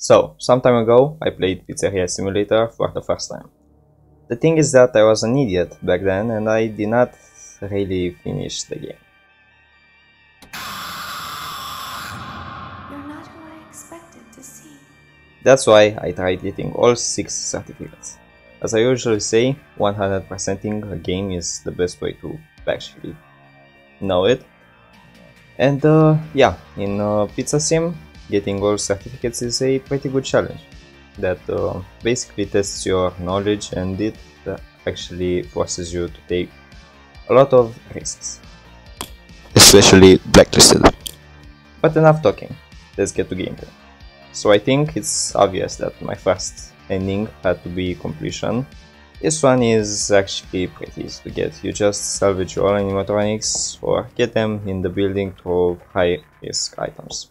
So, some time ago, I played Pizzeria Simulator for the first time. The thing is that I was an idiot back then and I did not really finish the game. You're not who I expected to see. That's why I tried getting all 6 certificates. As I usually say, 100%ing a game is the best way to actually know it. And uh, yeah, in uh, Pizza Sim, getting all certificates is a pretty good challenge that uh, basically tests your knowledge and it uh, actually forces you to take a lot of risks. especially blacklisted. But enough talking, let's get to gameplay. So I think it's obvious that my first ending had to be completion. This one is actually pretty easy to get, you just salvage all animatronics or get them in the building through high risk items.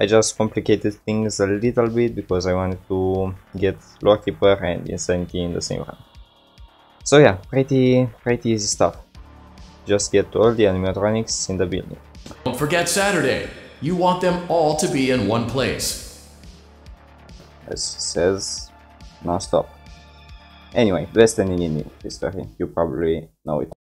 I just complicated things a little bit because I wanted to get Lorekeeper and Insanity in the same run. So yeah, pretty, pretty easy stuff. Just get all the animatronics in the building. Don't forget Saturday. You want them all to be in one place. as says non-stop. Anyway, best ending in history, you probably know it.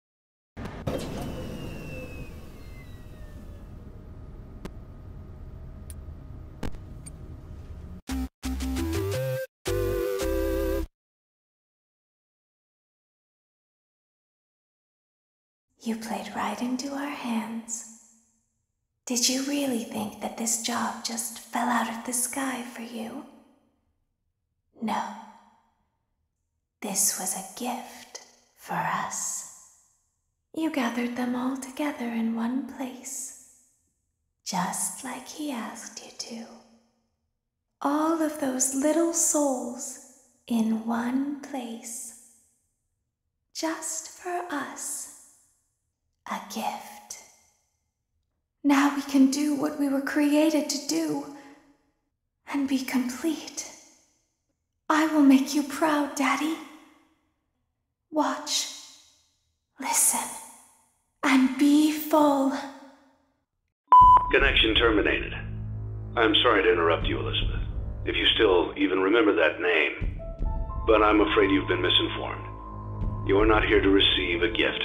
You played right into our hands. Did you really think that this job just fell out of the sky for you? No. This was a gift for us. You gathered them all together in one place, just like he asked you to. All of those little souls in one place, just for us. A gift. Now we can do what we were created to do and be complete. I will make you proud, Daddy. Watch, listen, and be full. Connection terminated. I'm sorry to interrupt you, Elizabeth, if you still even remember that name. But I'm afraid you've been misinformed. You are not here to receive a gift,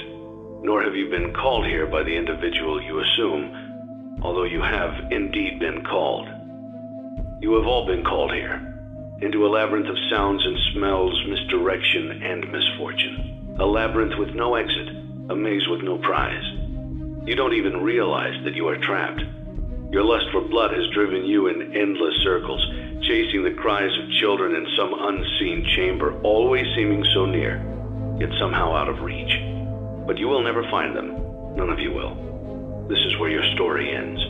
nor have you been called here by the individual you assume, although you have indeed been called. You have all been called here, into a labyrinth of sounds and smells, misdirection, and misfortune. A labyrinth with no exit, a maze with no prize. You don't even realize that you are trapped. Your lust for blood has driven you in endless circles, chasing the cries of children in some unseen chamber, always seeming so near, yet somehow out of reach. But you will never find them. None of you will. This is where your story ends.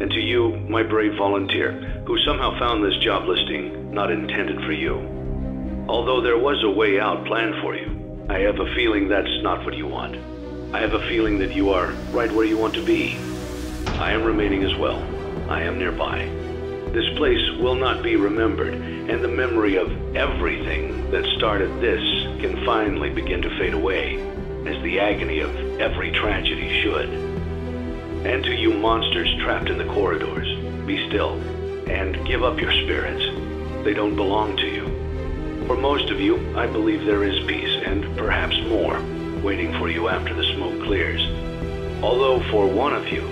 And to you, my brave volunteer, who somehow found this job listing not intended for you. Although there was a way out planned for you, I have a feeling that's not what you want. I have a feeling that you are right where you want to be. I am remaining as well. I am nearby. This place will not be remembered, and the memory of everything that started this can finally begin to fade away, as the agony of every tragedy should. And to you monsters trapped in the corridors, be still and give up your spirits. They don't belong to you. For most of you, I believe there is peace, and perhaps more, waiting for you after the smoke clears. Although for one of you,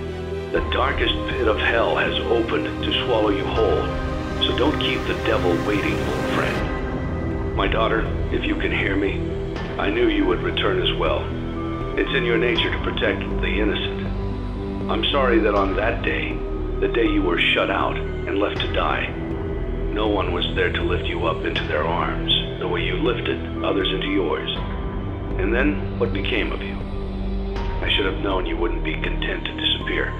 the darkest pit of hell has opened to swallow you whole. So don't keep the devil waiting, friend. My daughter, if you can hear me, I knew you would return as well. It's in your nature to protect the innocent. I'm sorry that on that day, the day you were shut out and left to die, no one was there to lift you up into their arms the way you lifted others into yours. And then what became of you? I should have known you wouldn't be content to disappear.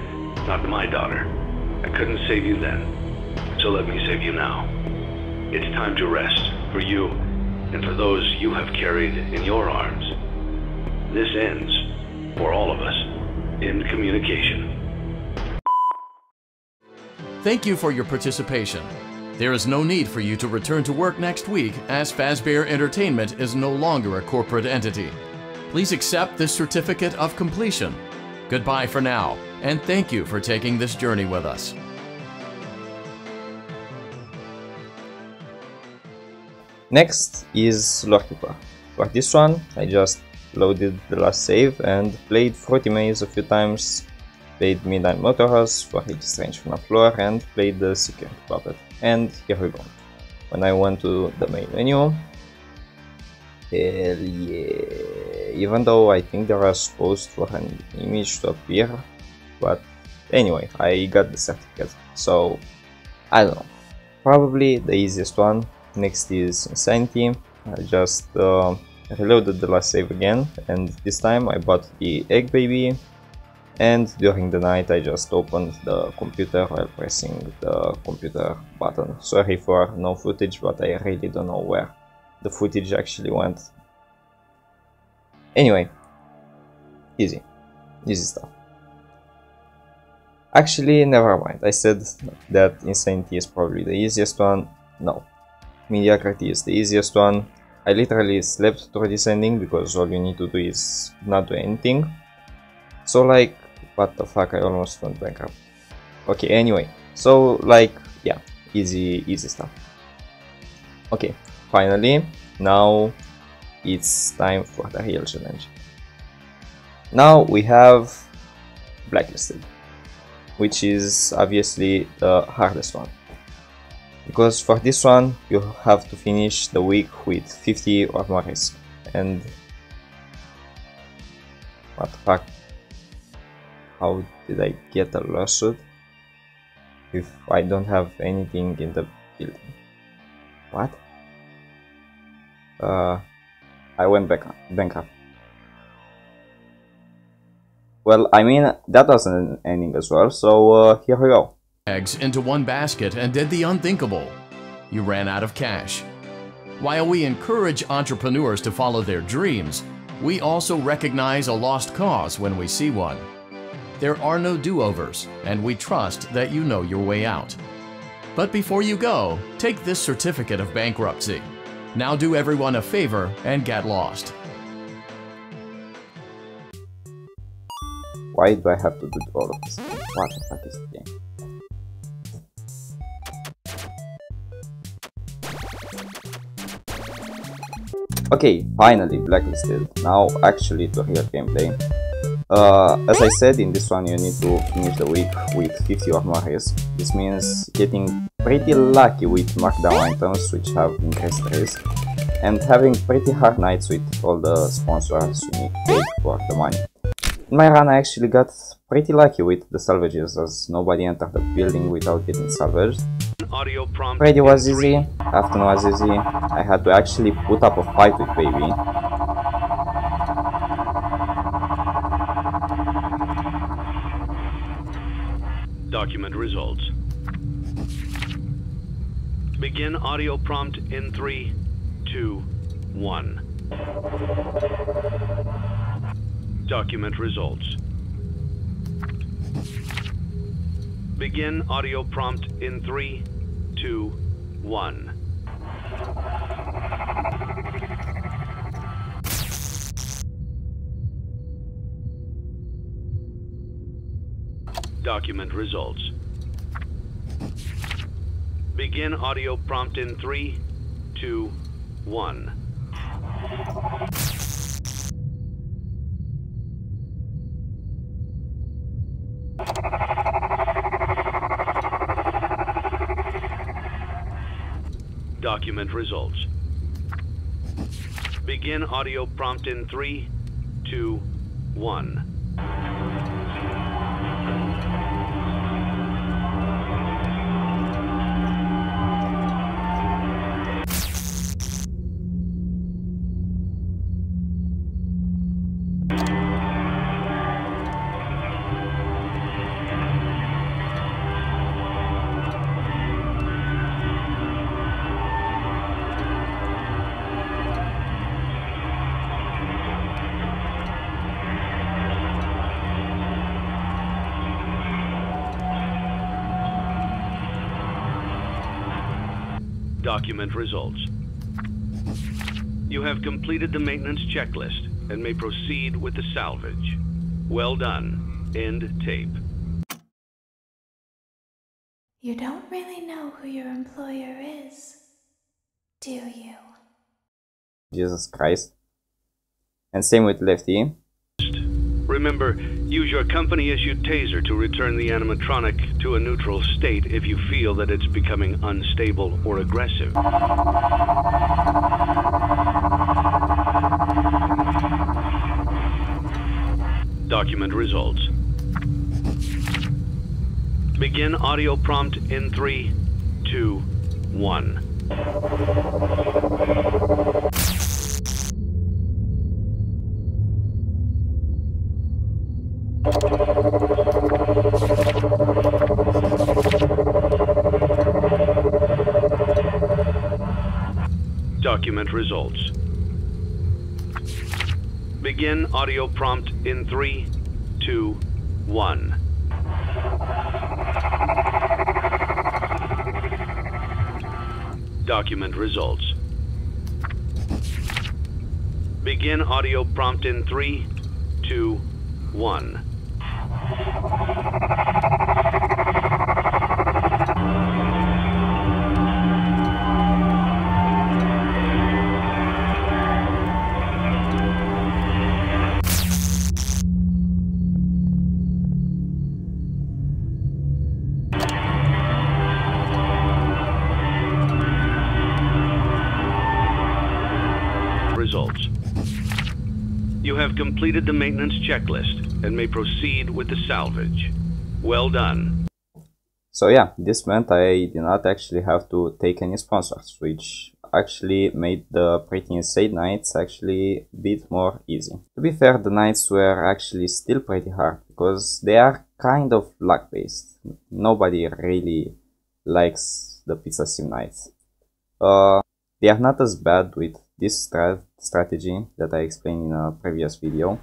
Not my daughter. I couldn't save you then. So let me save you now. It's time to rest for you and for those you have carried in your arms. This ends, for all of us, in communication. Thank you for your participation. There is no need for you to return to work next week as Fazbear Entertainment is no longer a corporate entity. Please accept this certificate of completion. Goodbye for now, and thank you for taking this journey with us. Next is Lorekeeper. For this one, I just loaded the last save and played Fruity Maze a few times, played Midnight Motorist for each strange from floor and played the Security Puppet. And here we go. When I went to the main menu, hell yeah, even though I think there are supposed for an image to appear, but anyway, I got the certificate, so I don't know. Probably the easiest one. Next is Insanity. I just uh, reloaded the last save again, and this time I bought the Egg Baby. And during the night I just opened the computer while pressing the computer button. Sorry for no footage, but I really don't know where the footage actually went. Anyway, easy. Easy stuff. Actually, never mind. I said that Insanity is probably the easiest one. No. Mediocrity is the easiest one. I literally slept through this ending because all you need to do is not do anything. So like, what the fuck, I almost went bankrupt. Okay, anyway. So like, yeah, easy, easy stuff. Okay, finally, now it's time for the real challenge. Now we have Blacklisted which is obviously the hardest one. Because for this one, you have to finish the week with 50 or more risk. And... What the fuck? How did I get a lawsuit? If I don't have anything in the building. What? Uh, I went back bankrupt. Well, I mean, that an ending as well, so uh, here we go. Eggs into one basket and did the unthinkable. You ran out of cash. While we encourage entrepreneurs to follow their dreams, we also recognize a lost cause when we see one. There are no do-overs, and we trust that you know your way out. But before you go, take this certificate of bankruptcy. Now do everyone a favor and get lost. Why do I have to do all of this? What the fuck is the game? Okay, finally blacklisted. Now actually to real gameplay. Uh, as I said, in this one you need to finish the week with 50 or more risk. This means getting pretty lucky with markdown items which have increased risk and having pretty hard nights with all the sponsors you need to pay for the money. In my run I actually got pretty lucky with the salvages as nobody entered the building without getting salvaged. Audio prompt ready was easy, afternoon was easy, I had to actually put up a fight with baby. Document results. Begin audio prompt in three, two, one. Document results. Begin audio prompt in three, two, one. Document results. Begin audio prompt in three, two, one. Document results. Begin audio prompt in three, two, one. Document results. You have completed the maintenance checklist and may proceed with the salvage. Well done. End tape. You don't really know who your employer is, do you? Jesus Christ. And same with Lefty. Remember, use your company issued taser to return the animatronic to a neutral state if you feel that it's becoming unstable or aggressive. Document results. Begin audio prompt in three, two, one. Begin audio prompt in three, two, one. Document results. Begin audio prompt in three, two, one. You have completed the maintenance checklist and may proceed with the salvage. Well done. So yeah, this meant I did not actually have to take any sponsors, which actually made the Pretty Insane nights actually a bit more easy. To be fair, the nights were actually still pretty hard, because they are kind of luck based. Nobody really likes the Pizza Sim nights. Uh, they are not as bad with this strat strategy that I explained in a previous video.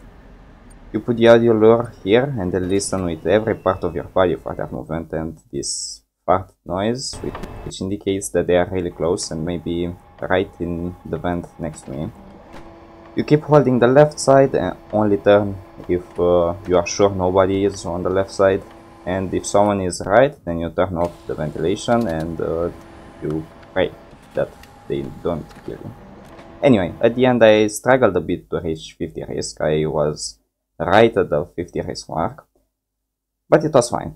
You put the audio lure here and then listen with every part of your body for that movement and this fart noise which, indicates that they are really close and maybe right in the vent next to me. You keep holding the left side and only turn if uh, you are sure nobody is on the left side and if someone is right then you turn off the ventilation and uh, you pray that they don't kill you. Anyway, at the end I struggled a bit to reach 50 risk, I was right at the 50 risk mark, but it was fine.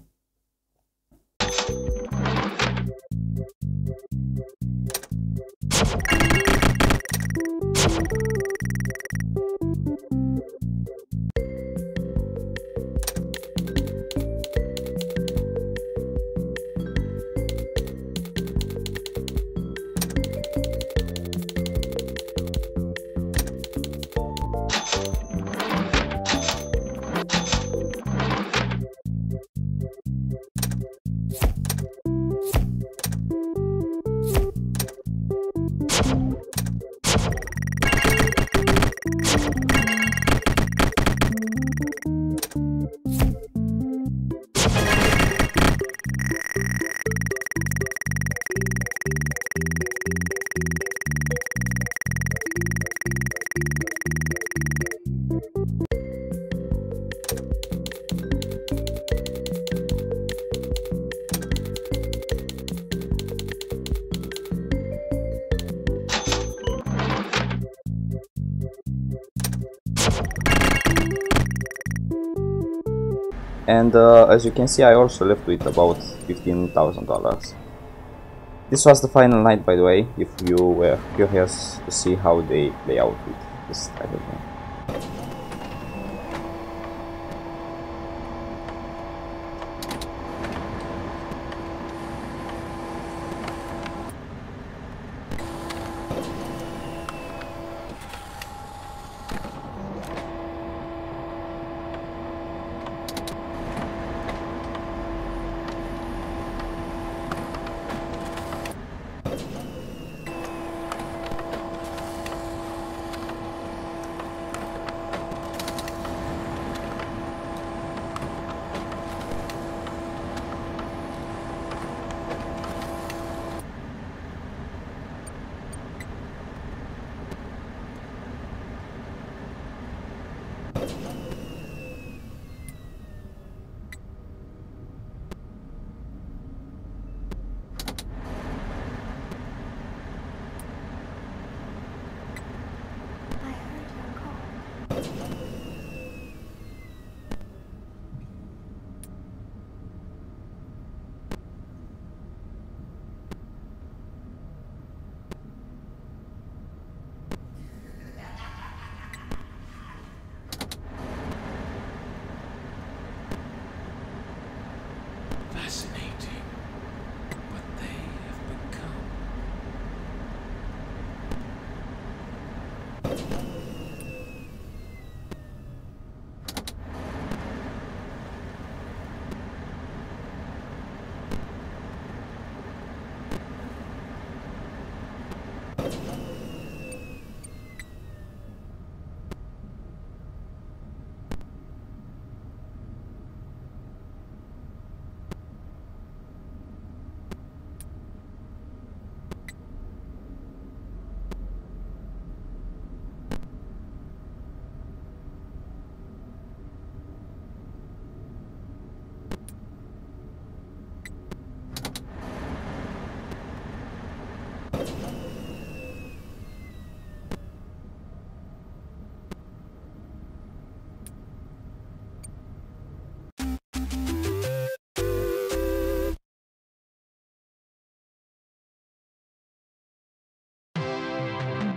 And uh, as you can see I also left with about $15,000. This was the final night by the way, if you were curious to see how they play out with this strategy.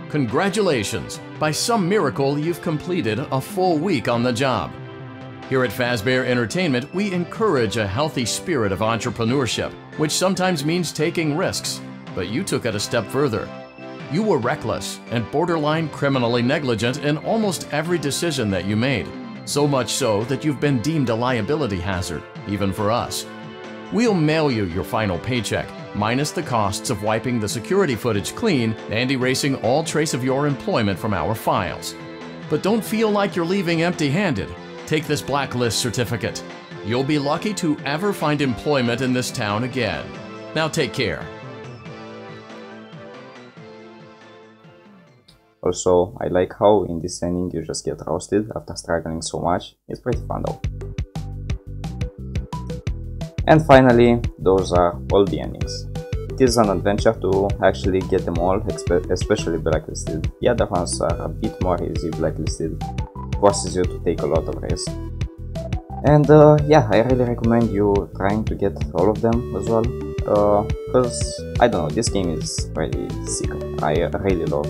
Congratulations! By some miracle, you've completed a full week on the job. Here at Fazbear Entertainment, we encourage a healthy spirit of entrepreneurship, which sometimes means taking risks. But you took it a step further. You were reckless and borderline criminally negligent in almost every decision that you made. So much so that you've been deemed a liability hazard, even for us. We'll mail you your final paycheck, minus the costs of wiping the security footage clean and erasing all trace of your employment from our files. But don't feel like you're leaving empty-handed. Take this blacklist certificate. You'll be lucky to ever find employment in this town again. Now take care. Also, I like how in this ending you just get roasted after struggling so much. It's pretty fun though. And finally, those are all the endings. It is an adventure to actually get them all, especially blacklisted. The other ones are a bit more easy blacklisted, forces you to take a lot of risks. And uh, yeah, I really recommend you trying to get all of them as well, because uh, I don't know, this game is pretty sick. I really love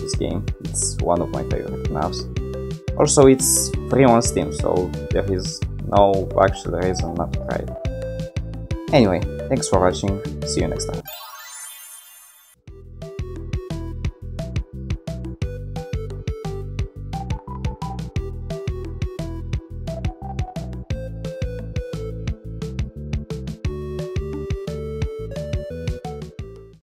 this game. It's one of my favorite maps. Also, it's free on Steam, so there is no actual reason not to try it. Anyway, thanks for watching, see you next time.